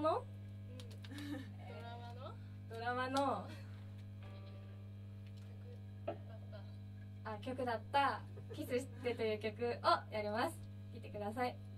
ビデオの？ドラマの？ドラマの。曲だったあ曲だった「キスして」という曲をやります。聴いてください「